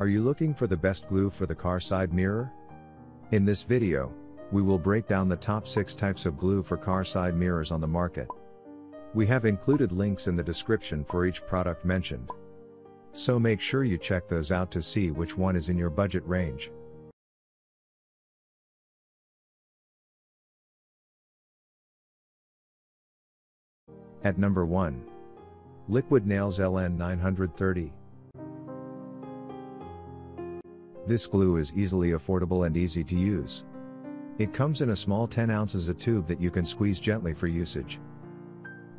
Are you looking for the best glue for the car side mirror? In this video, we will break down the top 6 types of glue for car side mirrors on the market. We have included links in the description for each product mentioned. So make sure you check those out to see which one is in your budget range. At number 1. Liquid Nails LN930. This glue is easily affordable and easy to use. It comes in a small 10 ounces a tube that you can squeeze gently for usage.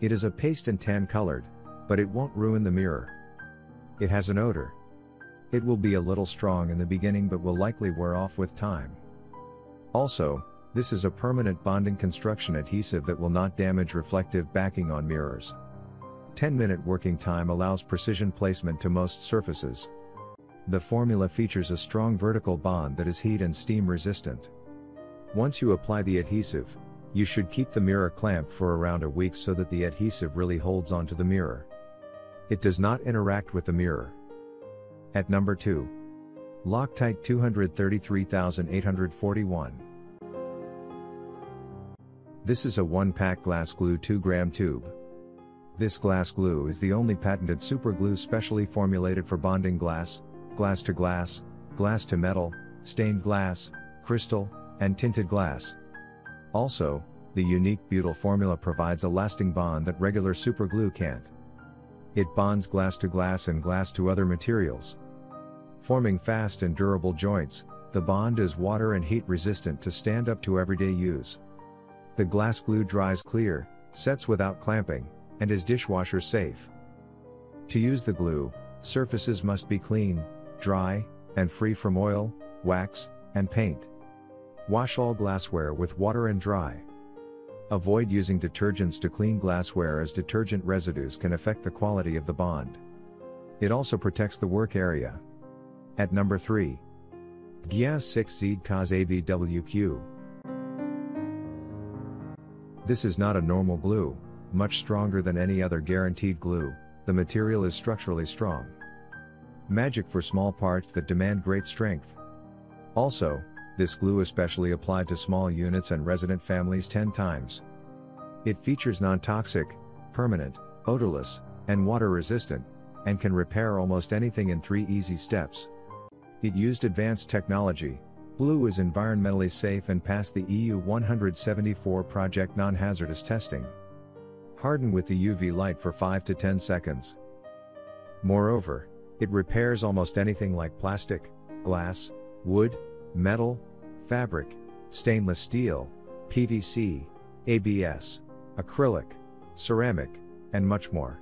It is a paste and tan colored, but it won't ruin the mirror. It has an odor. It will be a little strong in the beginning but will likely wear off with time. Also, this is a permanent bonding construction adhesive that will not damage reflective backing on mirrors. 10 minute working time allows precision placement to most surfaces. The formula features a strong vertical bond that is heat and steam resistant. Once you apply the adhesive, you should keep the mirror clamped for around a week so that the adhesive really holds onto the mirror. It does not interact with the mirror. At number 2. Loctite 233841. This is a one-pack glass glue 2 gram tube. This glass glue is the only patented super glue specially formulated for bonding glass, glass to glass, glass to metal, stained glass, crystal, and tinted glass. Also, the unique butyl formula provides a lasting bond that regular superglue can't. It bonds glass to glass and glass to other materials. Forming fast and durable joints, the bond is water and heat resistant to stand up to everyday use. The glass glue dries clear, sets without clamping, and is dishwasher safe. To use the glue, surfaces must be clean, dry, and free from oil, wax, and paint. Wash all glassware with water and dry. Avoid using detergents to clean glassware as detergent residues can affect the quality of the bond. It also protects the work area. At number 3. Gia 6 Seed Cause AVWQ. This is not a normal glue, much stronger than any other guaranteed glue, the material is structurally strong. Magic for small parts that demand great strength. Also, this glue especially applied to small units and resident families 10 times. It features non-toxic, permanent, odorless, and water resistant, and can repair almost anything in 3 easy steps. It used advanced technology, glue is environmentally safe and passed the EU 174 project non-hazardous testing. Harden with the UV light for 5 to 10 seconds. Moreover, it repairs almost anything like plastic, glass, wood, metal, fabric, stainless steel, PVC, ABS, acrylic, ceramic, and much more.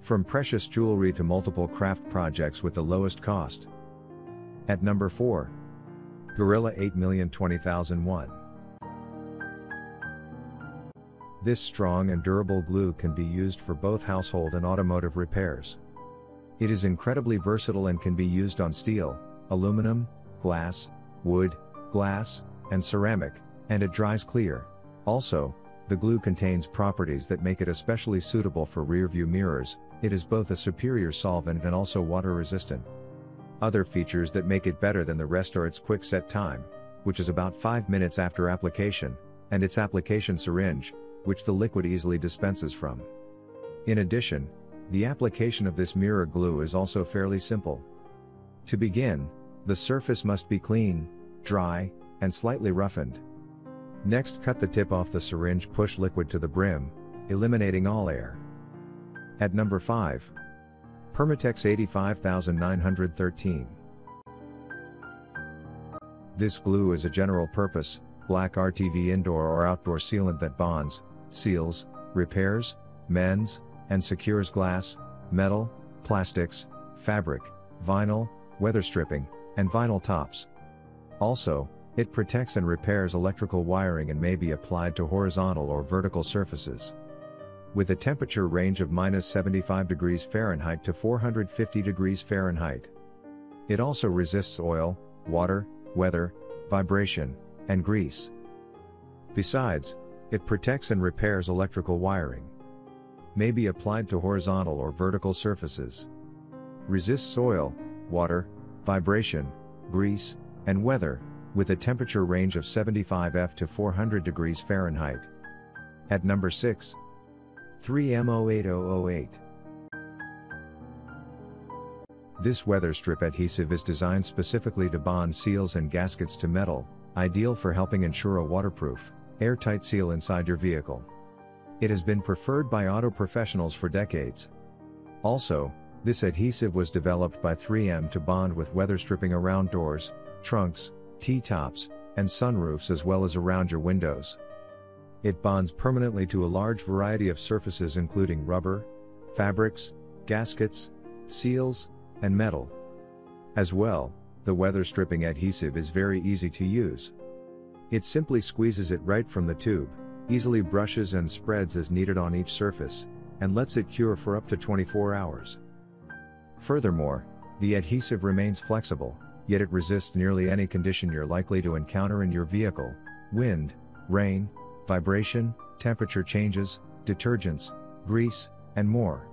From precious jewelry to multiple craft projects with the lowest cost. At number 4. Gorilla 8020001. This strong and durable glue can be used for both household and automotive repairs. It is incredibly versatile and can be used on steel, aluminum, glass, wood, glass, and ceramic, and it dries clear. Also, the glue contains properties that make it especially suitable for rearview mirrors, it is both a superior solvent and also water resistant. Other features that make it better than the rest are its quick set time, which is about 5 minutes after application, and its application syringe, which the liquid easily dispenses from. In addition, the application of this mirror glue is also fairly simple. To begin, the surface must be clean, dry, and slightly roughened. Next cut the tip off the syringe push liquid to the brim, eliminating all air. At number 5. Permatex 85913. This glue is a general purpose, black RTV indoor or outdoor sealant that bonds, seals, repairs, mends, and secures glass, metal, plastics, fabric, vinyl, weather stripping, and vinyl tops. Also, it protects and repairs electrical wiring and may be applied to horizontal or vertical surfaces. With a temperature range of minus 75 degrees Fahrenheit to 450 degrees Fahrenheit. It also resists oil, water, weather, vibration, and grease. Besides, it protects and repairs electrical wiring may be applied to horizontal or vertical surfaces. Resists soil, water, vibration, grease, and weather, with a temperature range of 75 F to 400 degrees Fahrenheit. At number 6, 3M08008. This weather strip adhesive is designed specifically to bond seals and gaskets to metal, ideal for helping ensure a waterproof, airtight seal inside your vehicle. It has been preferred by auto professionals for decades. Also, this adhesive was developed by 3M to bond with weather stripping around doors, trunks, T-tops, and sunroofs as well as around your windows. It bonds permanently to a large variety of surfaces including rubber, fabrics, gaskets, seals, and metal. As well, the weather stripping adhesive is very easy to use. It simply squeezes it right from the tube, easily brushes and spreads as needed on each surface, and lets it cure for up to 24 hours. Furthermore, the adhesive remains flexible, yet it resists nearly any condition you're likely to encounter in your vehicle wind, rain, vibration, temperature changes, detergents, grease, and more.